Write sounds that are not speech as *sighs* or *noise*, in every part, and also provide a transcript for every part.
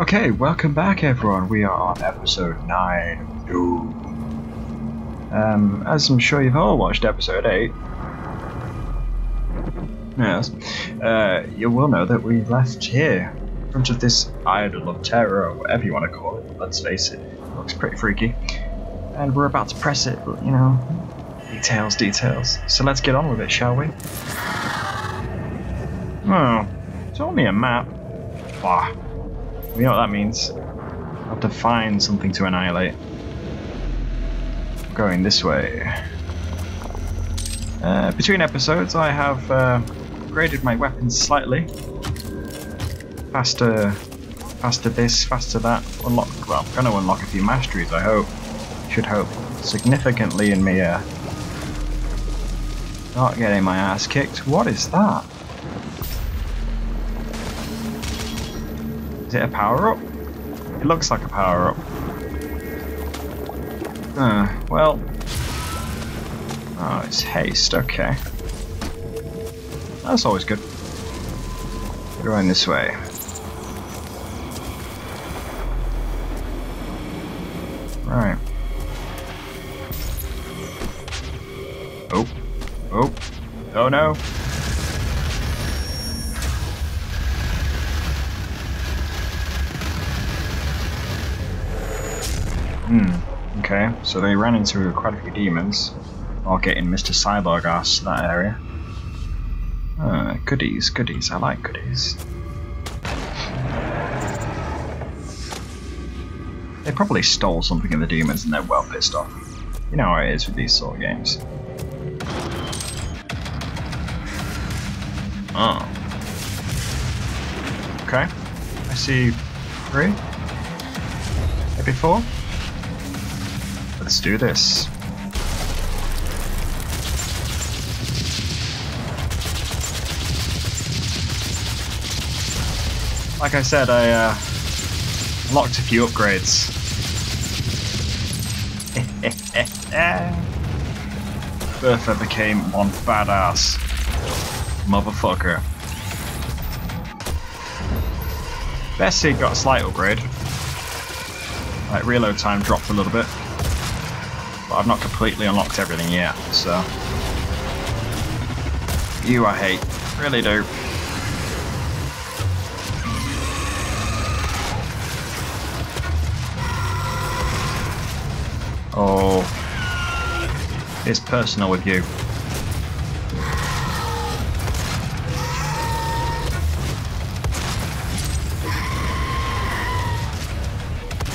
Okay, welcome back everyone. We are on episode 9 of Doom. Um, as I'm sure you've all watched episode 8, yes, uh, you will know that we left here in front of this idol of terror, or whatever you want to call it. Let's face it, it looks pretty freaky. And we're about to press it, but you know, details, details. So let's get on with it, shall we? Oh, it's only a map. Bah. You know what that means. I have to find something to annihilate. Going this way. Uh, between episodes, I have uh, upgraded my weapons slightly. Faster, faster this, faster that. Unlock. Well, I'm gonna unlock a few masteries. I hope. Should hope significantly in me. Uh, not getting my ass kicked. What is that? Is it a power up? It looks like a power up. Uh, well. Oh, it's haste, okay. That's always good. Going this way. Hmm. Okay, so they ran into quite a few demons while getting Mr. Cyborg ass to that area. Uh, goodies, goodies. I like goodies. They probably stole something of the demons and they're well pissed off. You know how it is with these sort of games. Oh. Okay. I see three. Maybe four. Let's do this. Like I said, I uh, locked a few upgrades. *laughs* Bertha became one badass motherfucker. Bessie got a slight upgrade. Like reload time dropped a little bit. But I've not completely unlocked everything yet, so. You I hate. Really do. Oh. It's personal with you.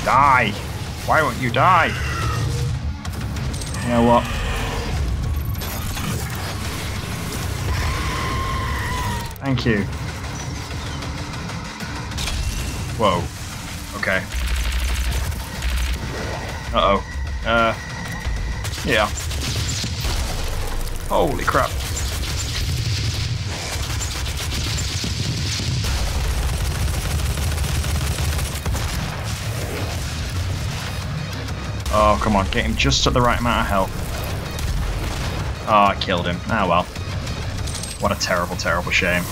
Die! Why won't you die? You know what? Thank you. Whoa. Okay. Uh-oh. Uh... Yeah. Holy crap. Oh, come on, get him just at the right amount of health. Oh, I killed him. Ah, well. What a terrible, terrible shame.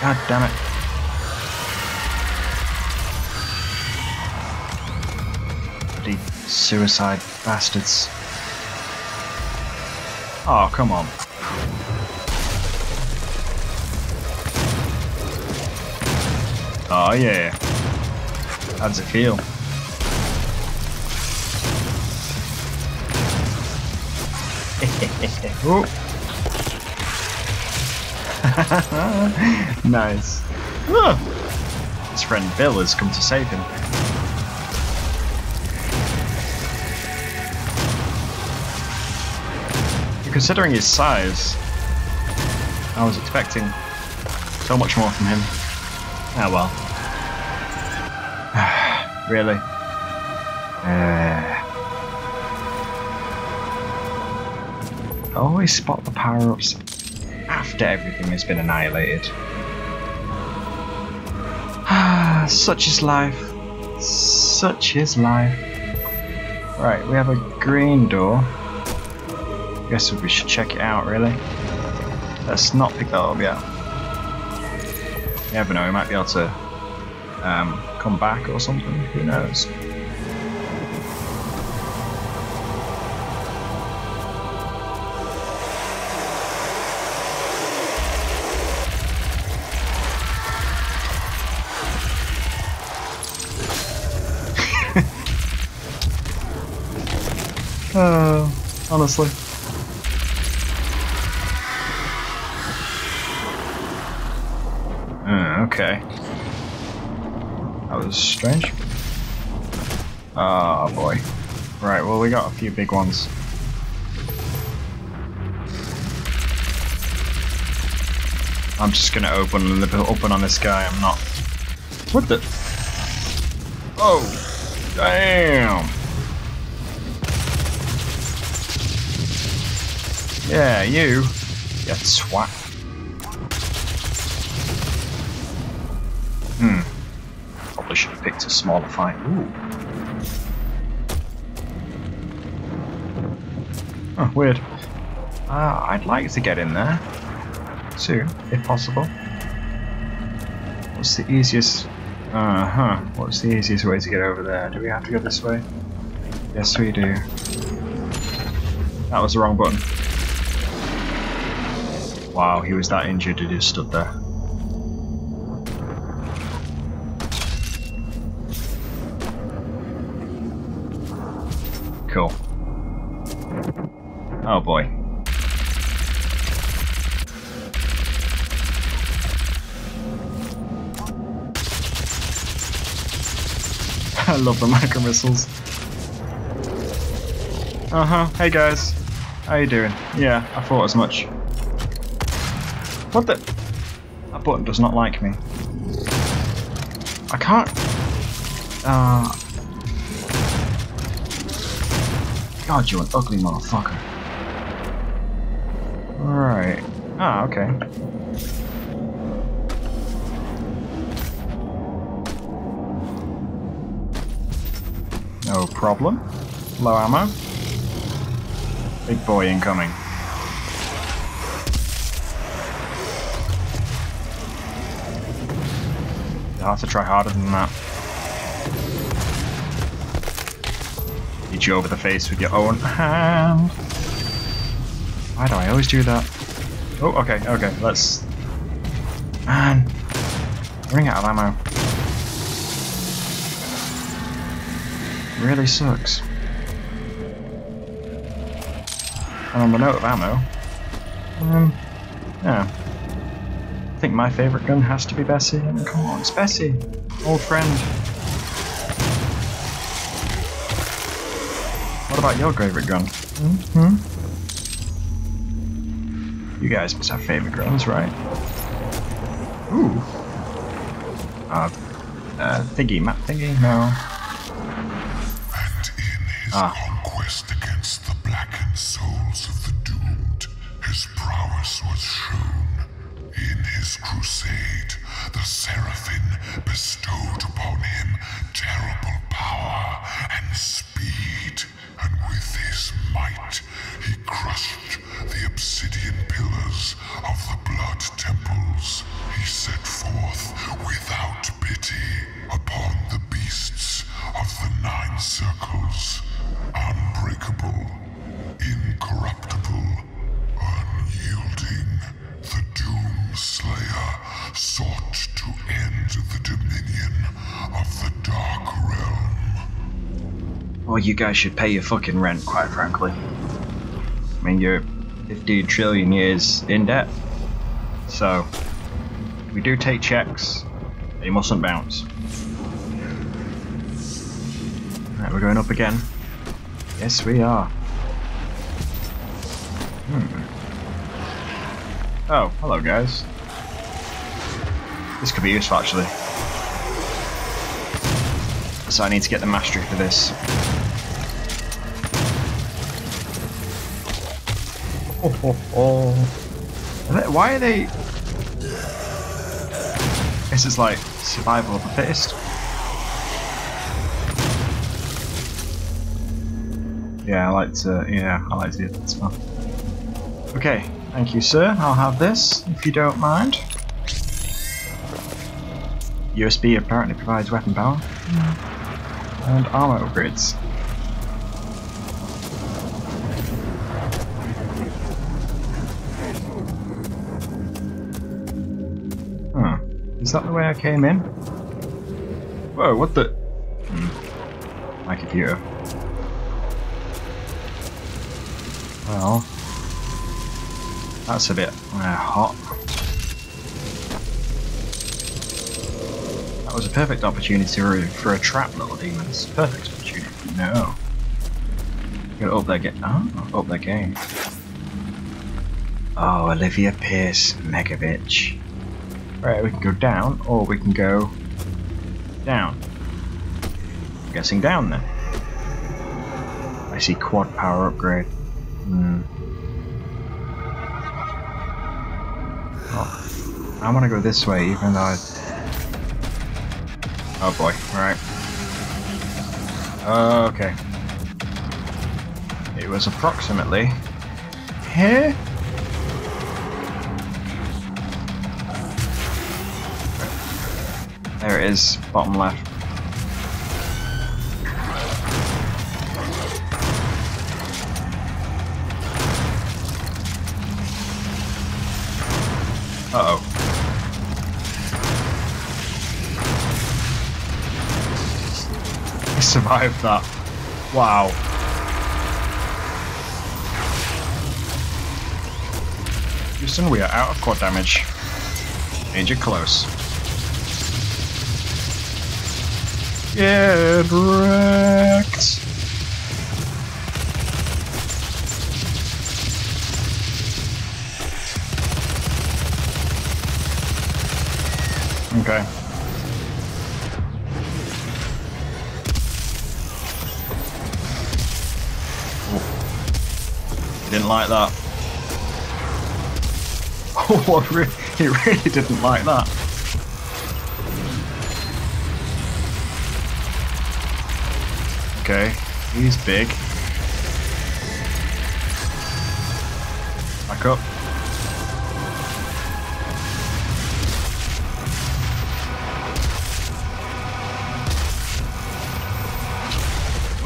God damn it. Bloody suicide bastards. Oh, come on. Oh yeah. Does it feel? Nice. Oh. His friend Bill has come to save him. Considering his size, I was expecting so much more from him. Ah well. *sighs* really? Uh, always spot the power-ups after everything has been annihilated. *sighs* Such is life. Such is life. Right, we have a green door. Guess we should check it out, really. Let's not pick that up yet. You never know, we might be able to um, come back or something. Who knows? *laughs* uh, honestly. Strange. Oh boy. Right, well we got a few big ones. I'm just gonna open open on this guy, I'm not. What the? Oh! Damn! Yeah, you. You swat. Hmm. Probably should have picked a smaller fight. Ooh. Oh, weird. Uh, I'd like to get in there. Soon, if possible. What's the easiest... Uh-huh. What's the easiest way to get over there? Do we have to go this way? Yes, we do. That was the wrong button. Wow, he was that injured he just stood there. Cool. Oh boy. *laughs* I love the micro missiles. Uh huh. Hey guys. How you doing? Yeah, I thought as much. What the? That button does not like me. I can't. Uh. God, you an ugly motherfucker. Alright. Ah, okay. No problem. Low ammo. Big boy incoming. You'll have to try harder than that. Hit you over the face with your own hand. Why do I always do that? Oh, okay, okay, let's... Man! Running out of ammo. Really sucks. And on the note of ammo, um, yeah. I think my favourite gun has to be Bessie. Come on, it's Bessie! Old friend. About your favourite gun? Mm hmm? You guys must have favourite guns, right? Ooh. Uh, uh, thingy, map thingy? No. And in his Ah. You guys should pay your fucking rent, quite frankly. I mean, you're 50 trillion years in debt. So, we do take checks. They mustn't bounce. Right, we're going up again. Yes, we are. Hmm. Oh, hello, guys. This could be useful, actually. So I need to get the mastery for this. Oh, oh. Why are they... This is like survival of the fittest. Yeah, I like to. Yeah, I like to do that. Okay, Thank you, sir. I'll have this, if you don't mind. USB apparently provides weapon power. And armor upgrades. Is that the way I came in? Whoa, what the... Hmm. My computer. Well... That's a bit uh, hot. That was a perfect opportunity for a trap, little demons. Perfect opportunity. No. Gotta up their game. Oh, up their game. Oh, Olivia Pierce, mega bitch. Right, we can go down, or we can go down. I'm guessing down then. I see quad power upgrade. Hmm. Oh, I want to go this way, even though I... Oh boy, right. Okay. It was approximately here. It is, bottom left. Uh oh. I survived that. Wow. Houston, we are out of quad damage. Danger close. Get wrecked! Okay. Didn't like that. *laughs* Oh, he really didn't like that. Okay, he's big. Back up.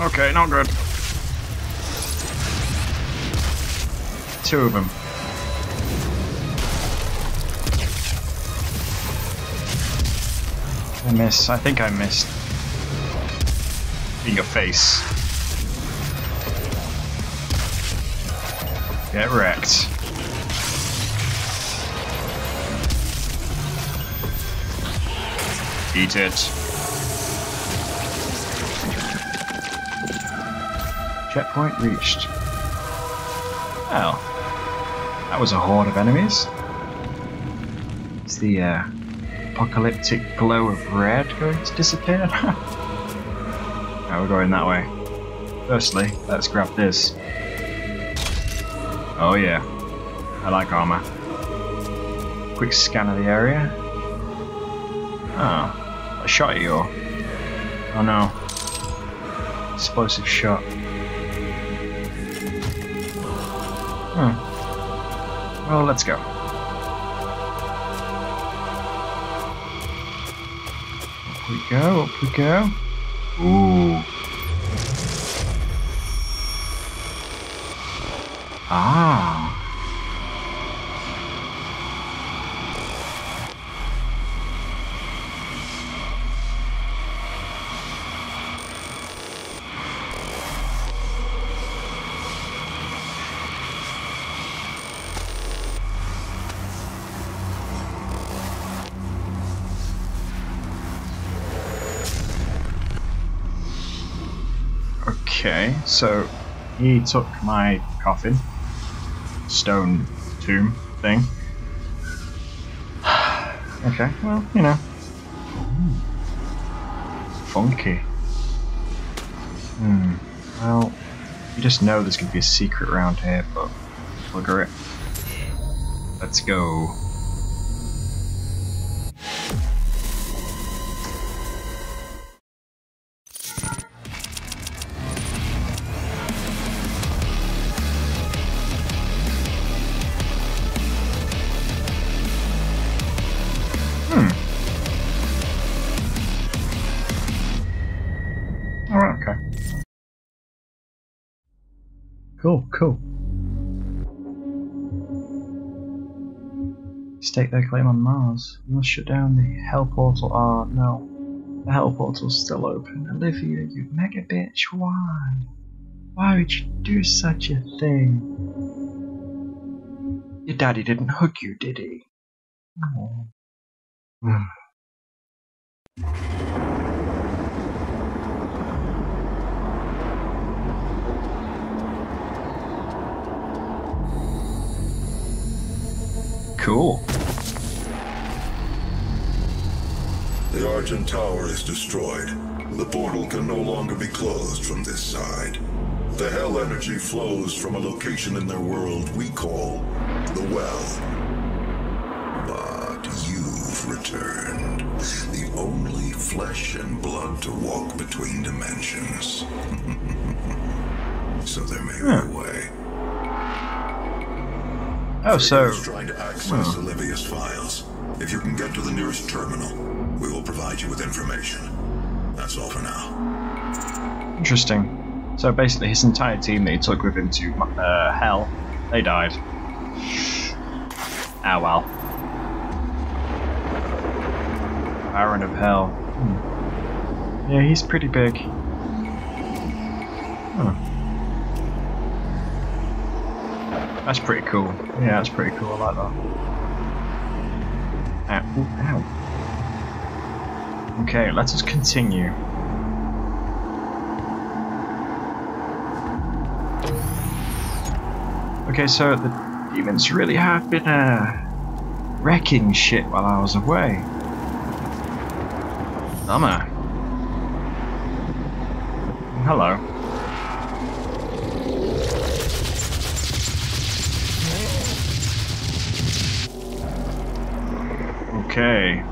Okay, not good. Two of them. I miss. I think I missed. In your face. Get wrecked. Eat it. Checkpoint reached. Well, that was a horde of enemies. Is the uh, apocalyptic glow of red going to disappear *laughs* we're going that way. Firstly, let's grab this. Oh yeah, I like armor. Quick scan of the area. Oh, a shot at you. Oh no. Explosive shot. Hmm. Well, let's go. Up we go, up we go. Ooh. Ah. So he took my coffin, stone tomb thing. *sighs* okay, well, you know. Funky. Hmm, well, you just know there's gonna be a secret around here, but bugger it. Let's go. Cool, cool. Stake their claim on Mars. We must shut down the Hell Portal. Ah, no. The Hell Portal's still open. Olivia, you mega bitch, why? Why would you do such a thing? Your daddy didn't hook you, did he? Oh. Cool. The Argent Tower is destroyed. The portal can no longer be closed from this side. The Hell energy flows from a location in their world we call the Well. But you've returned. The only flesh and blood to walk between dimensions. *laughs* so there may be a way. Oh, so. Trying to access Olivia's files. If you can get to the nearest terminal, we will provide you with information. That's all for now. Interesting. So basically, his entire team that he took with him to uh, Hell, they died. Ah well. Baron of Hell. Hmm. Yeah, he's pretty big. Huh. That's pretty cool. Yeah, that's pretty cool. I like that. Ow. Ooh, ow. Okay, let us continue. Okay, so the demons really have been uh, wrecking shit while I was away. Bummer. Hello. Okay.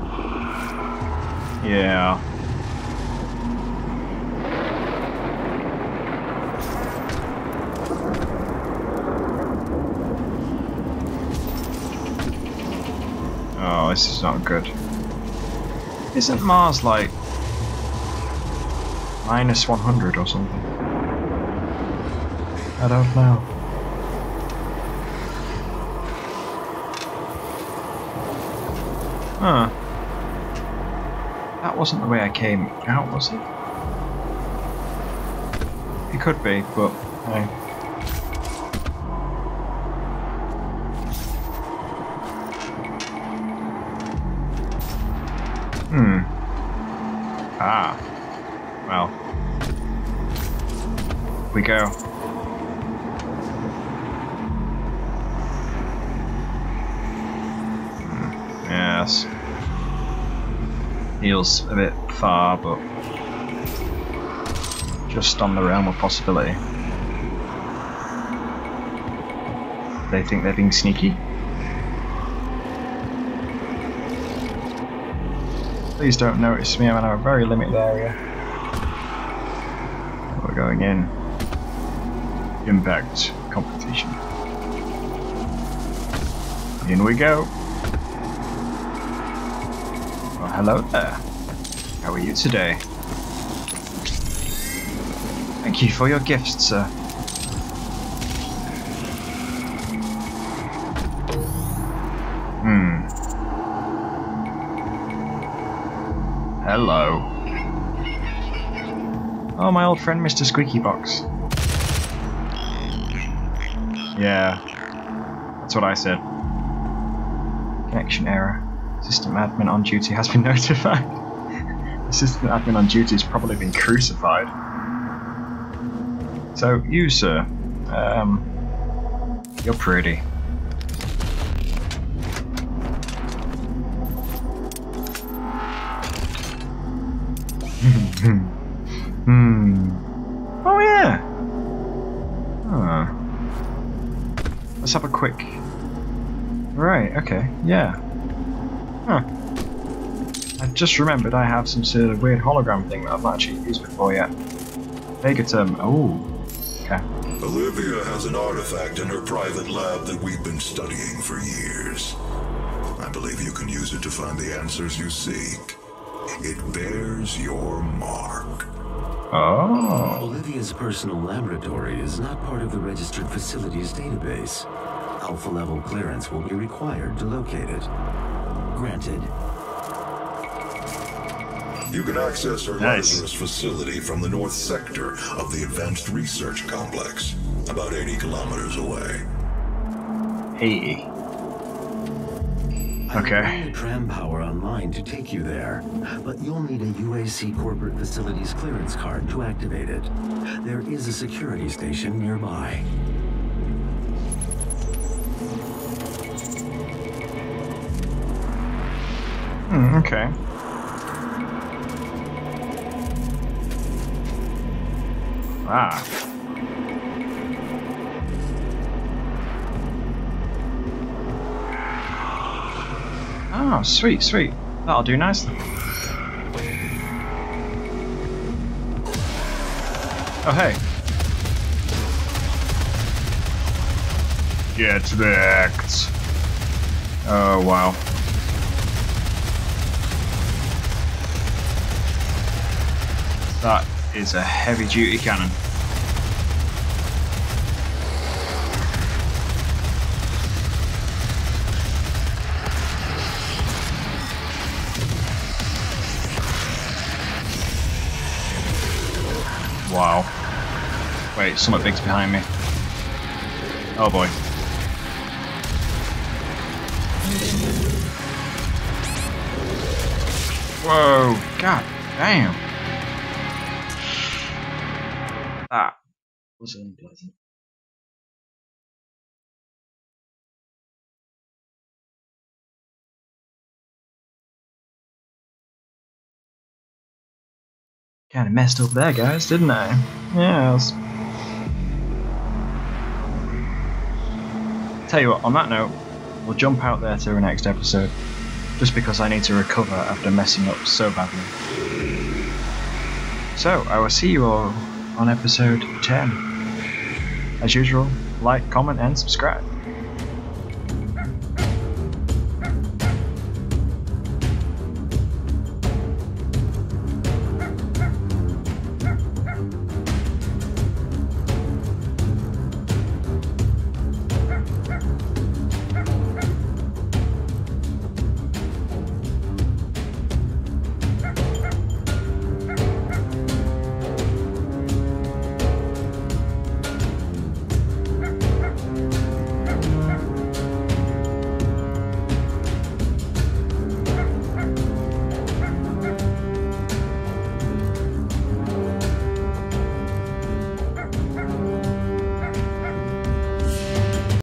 Yeah. Oh, this is not good. Isn't Mars like minus 100 or something? I don't know. Huh. That wasn't the way I came out, was it? It could be, but hey. Hmm. Ah. Well. We go. Yes. Feels a bit far, but just on the realm of possibility. They think they're being sneaky. Please don't notice me, I'm in a very limited area. We're going in. Impact competition. In we go. Hello there. How are you today? Thank you for your gift, sir. Hmm. Hello. Oh, my old friend Mr. Squeaky Box. Yeah. That's what I said. Connection error. System admin on duty has been *laughs* notified. system admin on duty has probably been crucified. So, you, sir, um, you're pretty. *laughs* hmm. Oh yeah. Huh. Let's have a quick. Right. Okay. Yeah. Huh. I just remembered I have some sort of weird hologram thing that I've not actually used before yet. Megaterm. Um, oh. Okay. Olivia has an artifact in her private lab that we've been studying for years. I believe you can use it to find the answers you seek. It bears your mark. Oh. Olivia's personal laboratory is not part of the registered facilities database. Alpha level clearance will be required to locate it. Granted. You can access her Nice. Lazarus facility from the north sector of the Advanced Research Complex, about 80 kilometers away. Hey. Okay. bring tram power online to take you there, but you'll need a UAC corporate facilities clearance card to activate it. There is a security station nearby. Okay. Ah. Oh, sweet, sweet. That'll do nicely. Oh, hey. Get backed. Oh, wow. That is a heavy duty cannon. Wow. Wait, something big's behind me. Oh boy. Whoa, god damn. Was unpleasant. Kind of messed up there, guys, didn't I? Yeah. I was... Tell you what, on that note, we'll jump out there to the next episode, just because I need to recover after messing up so badly. So, I will see you all on episode 10. As usual, like, comment, and subscribe.